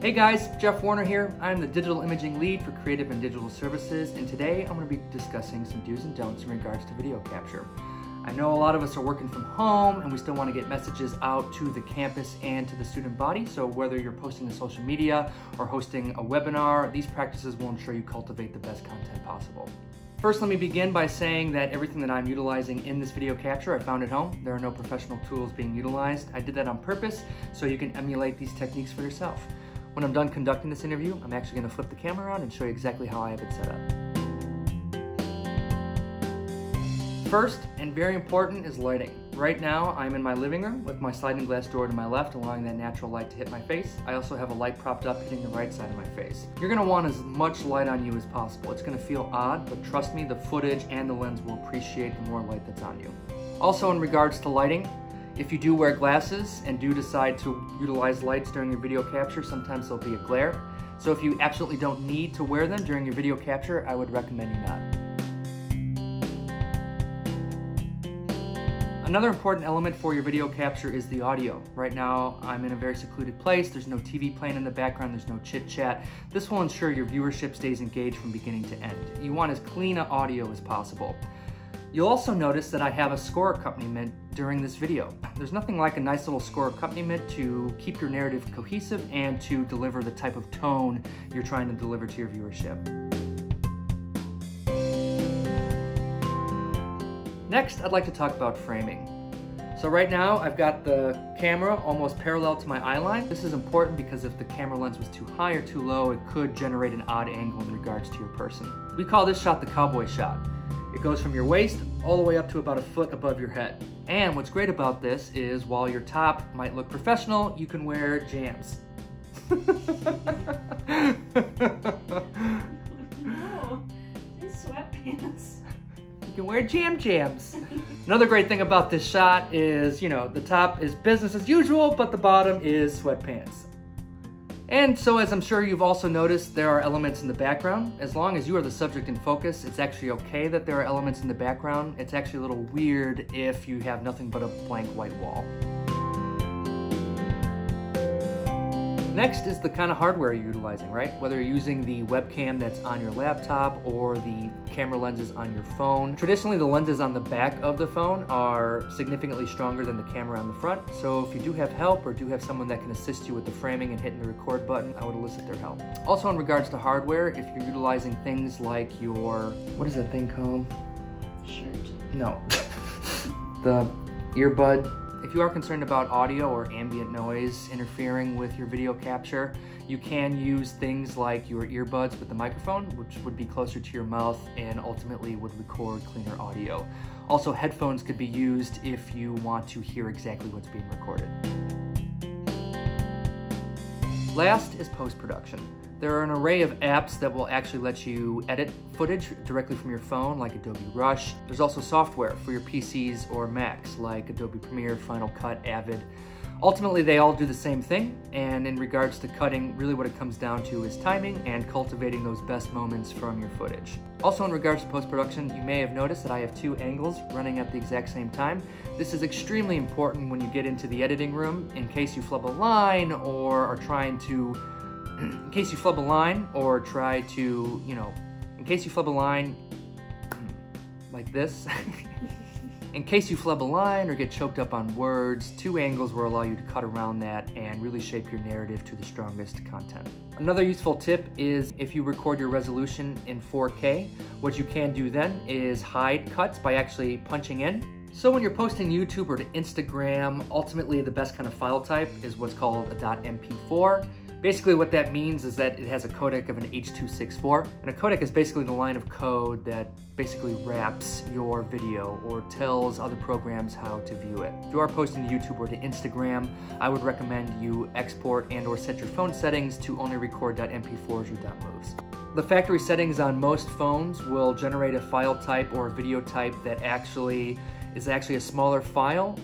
Hey guys, Jeff Warner here. I'm the digital imaging lead for creative and digital services, and today I'm going to be discussing some do's and don'ts in regards to video capture. I know a lot of us are working from home and we still want to get messages out to the campus and to the student body. So whether you're posting to social media or hosting a webinar, these practices will ensure you cultivate the best content possible. First, let me begin by saying that everything that I'm utilizing in this video capture I found at home. There are no professional tools being utilized. I did that on purpose so you can emulate these techniques for yourself. When I'm done conducting this interview, I'm actually gonna flip the camera around and show you exactly how I have it set up. First, and very important, is lighting. Right now, I'm in my living room with my sliding glass door to my left, allowing that natural light to hit my face. I also have a light propped up hitting the right side of my face. You're gonna want as much light on you as possible. It's gonna feel odd, but trust me, the footage and the lens will appreciate the more light that's on you. Also, in regards to lighting, if you do wear glasses and do decide to utilize lights during your video capture, sometimes there'll be a glare. So if you absolutely don't need to wear them during your video capture, I would recommend you not. Another important element for your video capture is the audio. Right now, I'm in a very secluded place. There's no TV playing in the background. There's no chit chat. This will ensure your viewership stays engaged from beginning to end. You want as clean an audio as possible. You'll also notice that I have a score accompaniment during this video. There's nothing like a nice little score accompaniment to keep your narrative cohesive and to deliver the type of tone you're trying to deliver to your viewership. Next, I'd like to talk about framing. So right now, I've got the camera almost parallel to my eye line. This is important because if the camera lens was too high or too low, it could generate an odd angle in regards to your person. We call this shot the cowboy shot. It goes from your waist all the way up to about a foot above your head. And what's great about this is while your top might look professional, you can wear jams. no, these sweatpants. You can wear jam jams. Another great thing about this shot is, you know, the top is business as usual, but the bottom is sweatpants. And so as I'm sure you've also noticed, there are elements in the background. As long as you are the subject in focus, it's actually okay that there are elements in the background. It's actually a little weird if you have nothing but a blank white wall. Next is the kind of hardware you're utilizing, right? Whether you're using the webcam that's on your laptop or the camera lenses on your phone. Traditionally, the lenses on the back of the phone are significantly stronger than the camera on the front. So if you do have help or do have someone that can assist you with the framing and hitting the record button, I would elicit their help. Also in regards to hardware, if you're utilizing things like your, what is that thing called? Shirt. No. the earbud if you are concerned about audio or ambient noise interfering with your video capture, you can use things like your earbuds with the microphone, which would be closer to your mouth and ultimately would record cleaner audio. Also, headphones could be used if you want to hear exactly what's being recorded. Last is post-production. There are an array of apps that will actually let you edit footage directly from your phone, like Adobe Rush. There's also software for your PCs or Macs, like Adobe Premiere, Final Cut, Avid. Ultimately, they all do the same thing, and in regards to cutting, really what it comes down to is timing and cultivating those best moments from your footage. Also in regards to post-production, you may have noticed that I have two angles running at the exact same time. This is extremely important when you get into the editing room in case you flub a line or are trying to in case you flub a line or try to, you know, in case you flub a line like this, in case you flub a line or get choked up on words, two angles will allow you to cut around that and really shape your narrative to the strongest content. Another useful tip is if you record your resolution in 4K, what you can do then is hide cuts by actually punching in so when you're posting YouTube or to Instagram, ultimately the best kind of file type is what's called a .mp4. Basically what that means is that it has a codec of an H.264, and a codec is basically the line of code that basically wraps your video or tells other programs how to view it. If you are posting to YouTube or to Instagram, I would recommend you export and or set your phone settings to only record .mp4s or .moves. The factory settings on most phones will generate a file type or a video type that actually is actually a smaller file,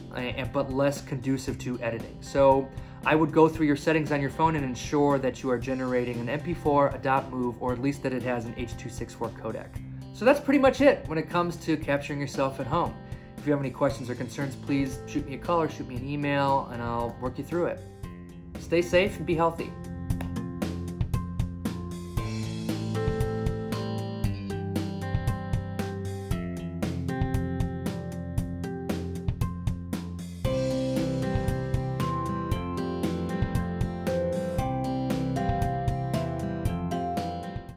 but less conducive to editing. So I would go through your settings on your phone and ensure that you are generating an MP4, a dot move, or at least that it has an H.264 codec. So that's pretty much it when it comes to capturing yourself at home. If you have any questions or concerns, please shoot me a call or shoot me an email and I'll work you through it. Stay safe and be healthy.